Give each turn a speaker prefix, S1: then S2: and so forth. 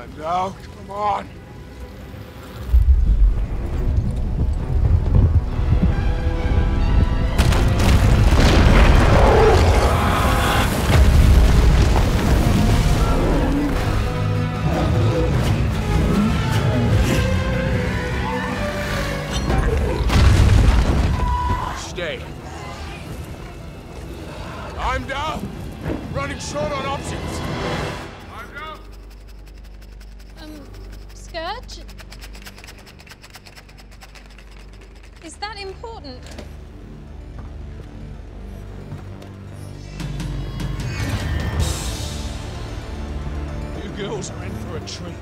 S1: No, come on. Stay. I'm down. Running short on options.
S2: Scourge? Is that important?
S1: You girls are in for a treat.